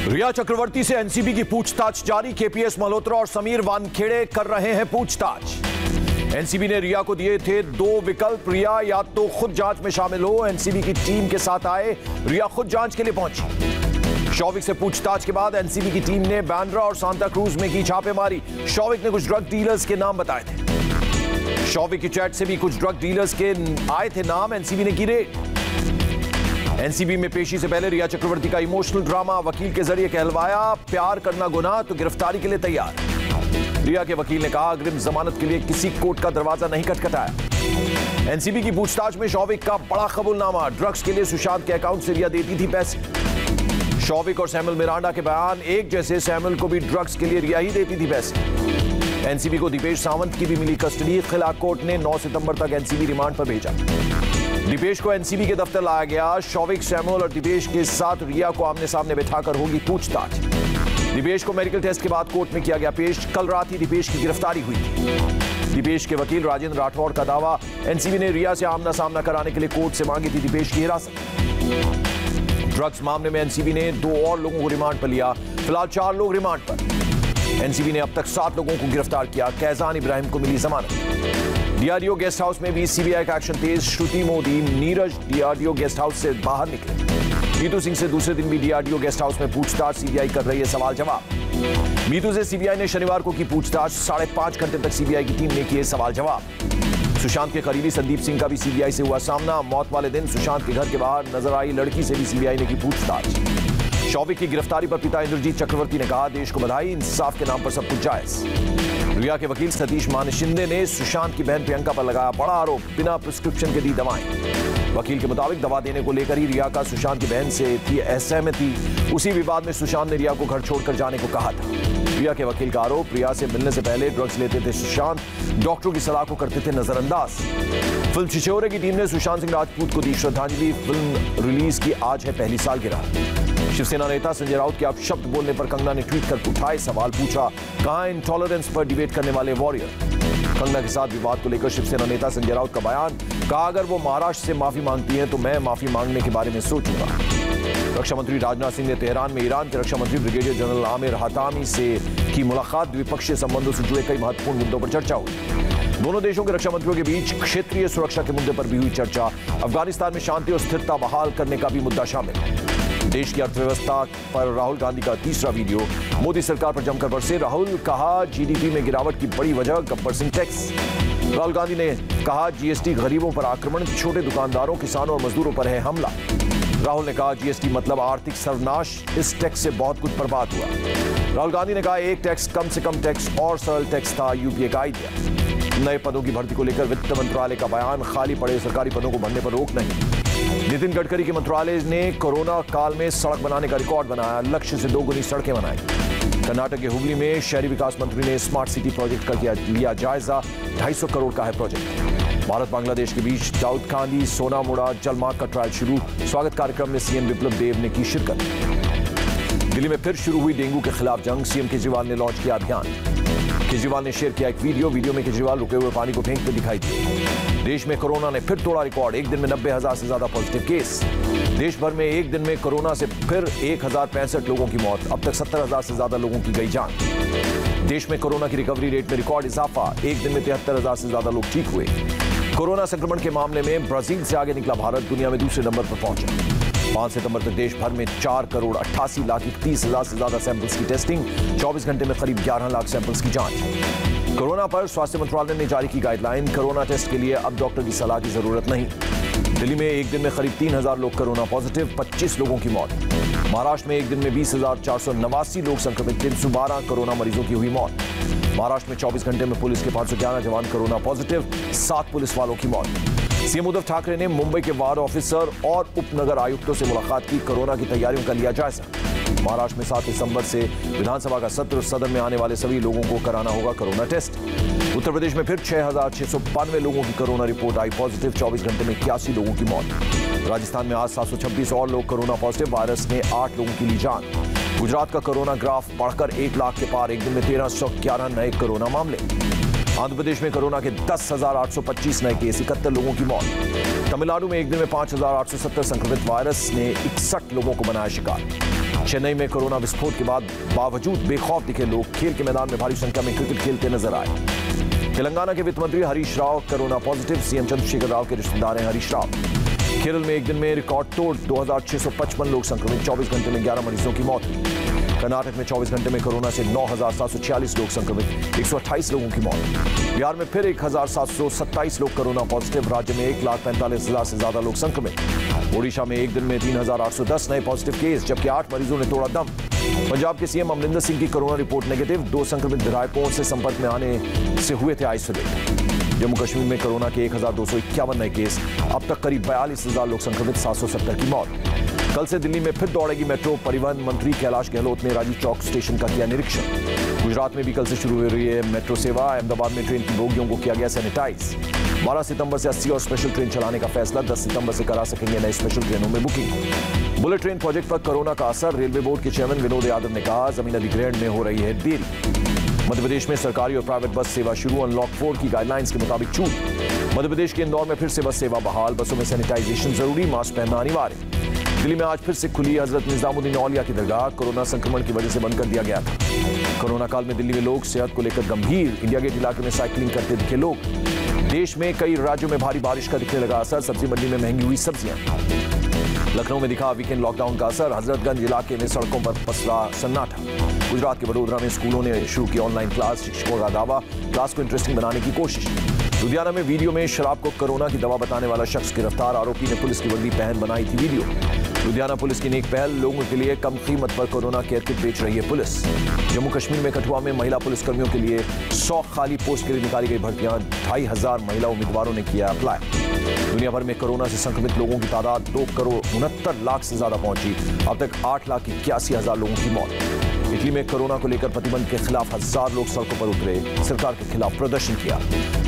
रिया चक्रवर्ती से एनसीबी की पूछताछ जारी। केपीएस मल्होत्रा और समीर वानखेड़े कर रहे हैं पूछताछ। एनसीबी ने रिया को दिए थे दो विकल्प। रिया या तो खुद जाँच में शामिल हो, एनसीबी की टीम के साथ आए, रिया खुद जाँच के लिए पहुँची। शौविक से पूछताछ के बाद एनसीबी की टीम ने बैंड्रा और सांता क्रूज में की छापेमारी शौविक ने कुछ ड्रग डीलर्स के नाम बताए थे। शौविक की चैट से भी कुछ ड्रग डीलर्स के आए थे नाम, एनसीबी ने की रेड एनसीबी में पेशी से पहले रिया चक्रवर्ती का इमोशनल ड्रामा वकील के ज़रिए कहलवाया, प्यार करना गुनाह तो गिरफ्तारी के लिए तैयार। रिया के वकील ने कहा, अग्रिम जमानत के लिए किसी कोर्ट का दरवाज़ा नहीं खटखटाया। एनसीबी की पूछताछ में शौविक का बड़ा कबूलनामा, ड्रग्स के लिए सुशांत के अकाउंट से रिया देती थी पैसे। शौविक और सैमुल मिरांडा के बयान एक जैसे सैमुल को भी ड्रग्स के लिए रिया ही देती थी पैसे। एनसीबी को दीपेश सावंत की भी मिली कस्टडी खिला कोर्ट ने 9 सितंबर तक एनसीबी रिमांड पर भेजा। दीपेश को एनसीबी के दफ्तर लाया गया। शौविक सैमुअल और दीपेश के साथ रिया को आमने सामने बैठाकर होगी पूछताछ। दीपेश को मेडिकल टेस्ट के बाद कोर्ट में किया गया पेश। कल रात ही दीपेश की गिरफ्तारी हुई। दीपेश के वकील राजेंद्र राठौड़ का दावा, एनसीबी ने रिया से आमना सामना कराने के लिए कोर्ट से मांगी थी दीपेश की हिरासत। ड्रग्स मामले में एनसीबी ने दो और लोगों को रिमांड पर लिया। फ़िलहाल चार लोग रिमांड पर। एनसीबी ने अब तक सात लोगों को गिरफ़्तार किया। कैजान इब्राहिम को मिली जमानत। डीआरडीओ गेस्ट हाउस में भी सीबीआई का एक्शन तेज। Shruti Modi, Neeraj DRDO guest house से बाहर निकले। मीतू सिंह से दूसरे दिन भी डीआरडीओ गेस्ट हाउस में पूछताछ, सीबीआई कर रही है सवाल जवाब। मीतू से सीबीआई ने शनिवार को की पूछताछ, साढ़े पाँच घंटे तक सीबीआई की टीम ने किए सवाल जवाब। सुशांत के करीबी संदीप सिंह का भी सीबीआई से हुआ सामना। मौत वाले दिन सुशांत के घर के बाहर नज़र आई लड़की से भी सीबीआई ने की पूछताछ। शौविक की गिरफ्तारी पर पिता इंद्रजीत चक्रवर्ती ने कहा, देश को बधाई, इंसाफ के नाम पर सब कुछ जायज़। रिया के वकील सतीश मान शिंदे ने सुशांत की बहन प्रियंका पर लगाया बड़ा आरोप, बिना प्रिस्क्रिप्शन के दी दवाएँ। वकील के मुताबिक दवा देने को लेकर ही रिया का सुशांत की बहन से थी असहमति। उसी विवाद में सुशांत ने रिया को घर छोड़कर जाने को कहा था। रिया के वकील का आरोप रिया से मिलने से पहले ड्रग्स लेते थे सुशांत डॉक्टरों की सलाह को करते थे नजरअंदाज। फ़िल्म छिछोरे की टीम ने सुशांत सिंह राजपूत को दी श्रद्धांजलि। फ़िल्म रिलीज़ की आज है पहली साल सालगिरह शिवसेना नेता संजय राउत के अपशब्द बोलने पर कंगना ने ट्वीट कर उठाए सवाल पूछा, कहा इंटॉलरेंस पर डिबेट करने वाले वॉरियर कंगना के साथ विवाद को लेकर शिवसेना नेता संजय राउत का बयान, कहा, अगर वो महाराष्ट्र से माफ़ी मांगती हैं तो मैं माफ़ी मांगने के बारे में सोचूँगा. रक्षा मंत्री राजनाथ सिंह ने तेहरान में ईरान के रक्षा मंत्री ब्रिगेडियर जनरल आमिर हतामी से की मुलाकात, द्विपक्षीय संबंधों से जुड़े कई महत्वपूर्ण मुद्दों पर चर्चा हुई। दोनों देशों के रक्षा मंत्रियों के बीच क्षेत्रीय सुरक्षा के मुद्दे पर भी हुई चर्चा। अफ़गानिस्तान में शांति और स्थिरता बहाल करने का भी मुद्दा शामिल देश की अर्थव्यवस्था पर राहुल गांधी का तीसरा वीडियो। मोदी सरकार पर जमकर बरसे राहुल, कहा जीडीपी में गिरावट की बड़ी वजह, गब्बर सिंह टैक्स। राहुल गांधी ने कहा जीएसटी गरीबों पर आक्रमण, छोटे दुकानदारों, किसानों और मजदूरों पर है हमला। राहुल ने कहा जीएसटी मतलब आर्थिक सर्वनाश, इस टैक्स से बहुत कुछ बर्बाद हुआ। राहुल गांधी ने कहा एक टैक्स, कम से कम टैक्स, और सरल टैक्स था, यूपीए का आइडिया। नए पदों की भर्ती को लेकर वित्त मंत्रालय का बयान। खाली पड़े सरकारी पदों को भरने पर रोक नहीं। नितिन गडकरी के मंत्रालय ने कोरोना काल में सड़क बनाने का रिकॉर्ड बनाया। लक्ष्य से दोगुनी सड़कें बनाई। कर्नाटक के हुगली में शहरी विकास मंत्री ने स्मार्ट सिटी प्रोजेक्ट का किया लिया जायजा। 250 करोड़ का है प्रोजेक्ट। भारत बांग्लादेश के बीच दाऊद सोना मुड़ा जलमार्ग का ट्रायल शुरू। स्वागत कार्यक्रम में सीएम विप्लव देव ने की शिरकत। दिल्ली में फिर शुरू हुई डेंगू के खिलाफ जंग। सीएम केजरीवाल ने लॉन्च किया अभियान। केजरीवाल ने शेयर किया एक वीडियो वीडियो में केजरीवाल रुके हुए पानी को फेंकते दिखाई दिए। देश में कोरोना ने फिर तोड़ा रिकॉर्ड, एक दिन में नब्बे हज़ार से ज़्यादा पॉजिटिव केस। देश भर में एक दिन में कोरोना से फिर एक हज़ार पैंसठ लोगों की मौत, अब तक सत्तर हज़ार से ज़्यादा लोगों की गई जान। देश में कोरोना की रिकवरी रेट में रिकॉर्ड इजाफा, एक दिन में तिहत्तर हज़ार से ज़्यादा लोग ठीक हुए। कोरोना संक्रमण के मामले में ब्राज़ील से आगे निकला भारत, दुनिया में दूसरे नंबर पर पहुँचा। पाँच सितंबर तक देश भर में चार करोड़ अट्ठासी लाख इकतीस हज़ार से ज़्यादा सैंपल्स की टेस्टिंग 24 घंटे में करीब 11 लाख सैंपल्स की जाँच। कोरोना पर स्वास्थ्य मंत्रालय ने जारी की गाइडलाइन, कोरोना टेस्ट के लिए अब डॉक्टर की सलाह की ज़रूरत नहीं। दिल्ली में एक दिन में करीब तीन हज़ार लोग कोरोना पॉजिटिव 25 लोगों की मौत। महाराष्ट्र में एक दिन में बीस हज़ार चार सौ नवासी लोग संक्रमित तीन सौ बारह कोरोना मरीजों की हुई मौत। महाराष्ट्र में 24 घंटे में पुलिस के 511 जवान कोरोना पॉजिटिव, सात पुलिस वालों की मौत। सीएम उद्धव ठाकरे ने मुंबई के वार्ड ऑफिसर और उपनगर आयुक्तों से मुलाकात की, कोरोना की तैयारियों का लिया जायजा। महाराष्ट्र में सात दिसंबर से विधानसभा का सत्र, सदन में आने वाले सभी लोगों को कराना होगा कोरोना टेस्ट। उत्तर प्रदेश में फिर छह हज़ार छह सौ बानवे लोगों की कोरोना रिपोर्ट आई पॉजिटिव 24 घंटे में इक्यासी लोगों की मौत। राजस्थान में आज 726 और लोग कोरोना पॉजिटिव, वायरस ने आठ लोगों की ली जान। गुजरात का कोरोना ग्राफ बढ़कर एक लाख के पार, एक दिन में तेरह सौ ग्यारह नए कोरोना मामले। आंध्र प्रदेश में कोरोना के दस हज़ार आठ सौ पच्चीस नए केस, इकहत्तर लोगों की मौत। तमिलनाडु में एक दिन में पाँच हज़ार आठ सौ सत्तर संक्रमित वायरस ने इकसठ लोगों को बनाया शिकार। चेन्नई में कोरोना विस्फोट के बाद बावजूद बेखौफ दिखे लोग खेल के मैदान में भारी संख्या में क्रिकेट खेलते नज़र आए। तेलंगाना के वित्त मंत्री Harish Rao corona positive, CM Chandrashekhar Rao के रिश्तेदार हैं हरीश राव। केरल में एक दिन में रिकॉर्ड तोड़ 2655 लोग संक्रमित 24 घंटे में 11 मरीजों की मौत। कर्नाटक में 24 घंटे में कोरोना से 9,746 लोग संक्रमित 128 लोगों की मौत। बिहार में फिर 1,727 लोग कोरोना पॉजिटिव राज्य में एक लाख पैंतालीस हज़ार से ज़्यादा लोग संक्रमित। ओडिशा में एक दिन में 3,810 नए पॉजिटिव केस जबकि आठ मरीजों ने तोड़ा दम। पंजाब के सीएम अमरिंदर सिंह की कोरोना रिपोर्ट नेगेटिव दो संक्रमित विधायकों से संपर्क में आने से हुए थे आइसोलेट जम्मू कश्मीर में कोरोना के एक हज़ार दो सौ इक्यावन नए केस अब तक करीब बयालीस हज़ार लोग संक्रमित 770 की मौत। कल से दिल्ली में फिर दौड़ेगी मेट्रो। परिवहन मंत्री कैलाश गहलोत ने राजू चौक स्टेशन का किया निरीक्षण। गुजरात में भी कल से शुरू हो रही है मेट्रो सेवा। अहमदाबाद में ट्रेन की बोगियों को किया गया सैनिटाइज। 12 सितंबर से 80 और स्पेशल ट्रेन चलाने का फैसला। 10 सितंबर से करा सकेंगे नए स्पेशल ट्रेनों में बुकिंग। बुलेट ट्रेन प्रोजेक्ट पर कोरोना का असर। रेलवे बोर्ड के चेयरमैन विनोद यादव ने कहा, ज़मीन अधिग्रहण में हो रही है देरी। मध्य प्रदेश में सरकारी और प्राइवेट बस सेवा शुरू। अनलॉक फोर की गाइडलाइंस के मुताबिक छूट। मध्य प्रदेश के इंदौर में फिर से बस सेवा बहाल। बसों में सैनिटाइजेशन ज़रूरी। मास्क पहनना अनिवार्य। दिल्ली में आज फिर से खुली हज़रत निजामुद्दीन औलिया की दरगाह। कोरोना संक्रमण की वजह से बंद कर दिया गया। था कोरोना काल में दिल्ली में लोग सेहत को लेकर गंभीर। इंडिया गेट इलाके में साइकिलिंग करते दिखे लोग। देश में कई राज्यों में भारी बारिश का दिखने लगा असर। सब्ज़ी मंडी में महँगी हुई सब्ज़ियाँ। लखनऊ में दिखा वीकेंड लॉकडाउन का असर। हजरतगंज इलाके में सड़कों पर पसरा सन्नाटा। गुजरात के वडोदरा में स्कूलों ने शुरू की ऑनलाइन क्लास। शिक्षकों का दावा, क्लास को इंटरेस्टिंग बनाने की कोशिश। लुधियाना में वीडियो में शराब को कोरोना की दवा बताने वाला शख्स गिरफ़्तार। आरोपी ने पुलिस की वर्दी पहन बनाई थी वीडियो। लुधियाना पुलिस की नेक पहल, लोगों के लिए कम कीमत पर कोरोना केयर किट बेच रही है पुलिस। जम्मू कश्मीर में कठुआ में महिला पुलिसकर्मियों के लिए सौ खाली पोस्ट के लिए निकाली गई भर्तियाँ। ढाई हज़ार महिला उम्मीदवारों ने किया अप्लाई दुनिया भर में कोरोना से संक्रमित लोगों की तादाद दो करोड़ उनहत्तर लाख से ज़्यादा पहुँची। अब तक आठ लाख इक्यासी हज़ार लोगों की मौत। इटली में कोरोना को लेकर प्रतिबंध के खिलाफ हज़ार लोग सड़कों पर उतरे। सरकार के खिलाफ प्रदर्शन किया।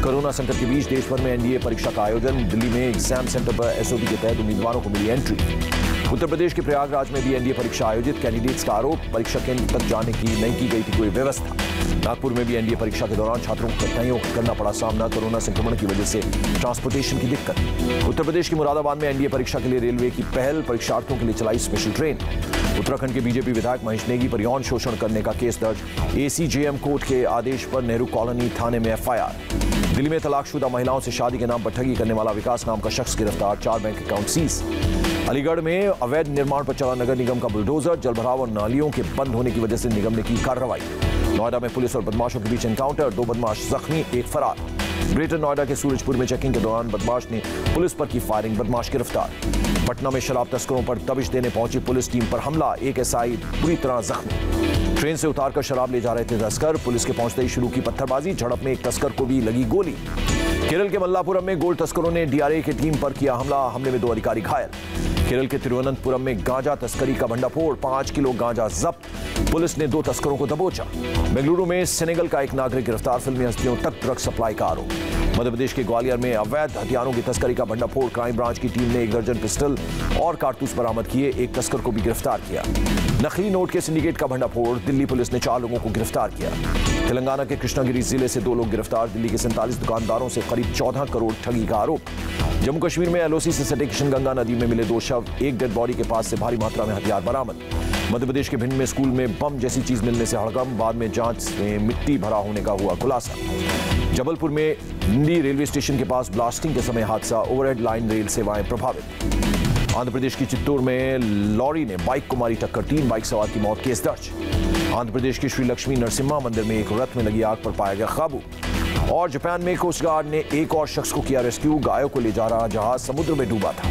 कोरोना संकट के बीच देश भर में एनडीए परीक्षा का आयोजन। दिल्ली में एग्ज़ाम सेंटर पर एसओपी के तहत उम्मीदवारों को मिली एंट्री। उत्तर प्रदेश के प्रयागराज में भी एनडीए परीक्षा आयोजित। कैंडिडेट्स का आरोप, परीक्षा केंद्र तक जाने की नहीं की गई थी कोई व्यवस्था। नागपुर में भी एनडीए परीक्षा के दौरान छात्रों को कठिनाइयों का करना पड़ा सामना, कोरोना संक्रमण की वजह से ट्रांसपोर्टेशन की दिक्कत। उत्तर प्रदेश के मुरादाबाद में एनडीए परीक्षा के लिए रेलवे की पहल, परीक्षार्थियों के लिए चलाई स्पेशल ट्रेन उत्तराखंड के बीजेपी विधायक महेश नेगी पर यौन शोषण करने का केस दर्ज। एसीजेएम कोर्ट के आदेश पर नेहरू कॉलोनी थाने में एफआईआर। दिल्ली में तलाकशुदा महिलाओं से शादी के नाम पर ठगी करने वाला विकास नाम का शख्स गिरफ़्तार, चार बैंक अकाउंट सीज। अलीगढ़ में अवैध निर्माण पर चला नगर निगम का बुलडोजर, जलभराव और नालियों के बंद होने की वजह से निगम ने की कार्रवाई। नोएडा में पुलिस और बदमाशों के बीच एनकाउंटर दो बदमाश जख्मी, एक फरार। ग्रेटर नोएडा के सूरजपुर में चेकिंग के दौरान बदमाश ने पुलिस पर की फायरिंग बदमाश गिरफ़्तार। पटना में शराब तस्करों पर दबिश देने पहुँची पुलिस टीम पर हमला, एक एसआई बुरी तरह जख्मी। ट्रेन से उतारकर शराब ले जा रहे थे तस्कर, पुलिस के पहुँचते ही शुरू की पत्थरबाजी, झड़प में एक तस्कर को भी लगी गोली। केरल के मल्लापुरम में गोल्ड तस्करों ने डीआरए की टीम पर किया हमला। हमले में दो अधिकारी घायल। केरल के तिरुवनंतपुरम में गांजा तस्करी का भंडाफोड़, पाँच किलो गांजा जब्त। पुलिस ने दो तस्करों को दबोचा। बेंगलुरु में सेनेगल का एक नागरिक गिरफ़्तार। फिल्मी हस्तियों तक ड्रग सप्लाई का आरोप। मध्य प्रदेश के ग्वालियर में अवैध हथियारों की तस्करी का भंडाफोड़। क्राइम ब्रांच की टीम ने एक दर्जन पिस्टल और कारतूस बरामद किए। एक तस्कर को भी गिरफ़्तार किया। नकली नोट के सिंडिकेट का भंडाफोड़। दिल्ली पुलिस ने चार लोगों को गिरफ़्तार किया। तेलंगाना के कृष्णागिरी ज़िले से दो लोग गिरफ़्तार। दिल्ली के सैंतालीस दुकानदारों से करीब चौदह करोड़ ठगी का आरोप। जम्मू कश्मीर में एलओसी से सटे किशनगंगा नदी में मिले दो शव। एक डेड बॉडी के पास से भारी मात्रा में हथियार बरामद। मध्य प्रदेश के भिंड में स्कूल में बम जैसी चीज़ मिलने से हड़कम बाद में जाँच में मिट्टी भरा होने का हुआ खुलासा। जबलपुर में हिंदी रेलवे स्टेशन के पास ब्लास्टिंग के समय हादसा, ओवरहेड लाइन रेल सेवाएँ प्रभावित। आंध्र प्रदेश की चित्तौड़ में लॉरी ने बाइक को मारी टक्कर, तीन बाइक सवार की मौत, केस दर्ज। आंध्र प्रदेश के श्री लक्ष्मी नरसिम्हा मंदिर में एक रथ में लगी आग पर पाया गया काबू। और जापान में कोस्ट गार्ड ने एक और शख्स को किया रेस्क्यू, गायों को ले जा रहा जहाज़ समुद्र में डूबा था।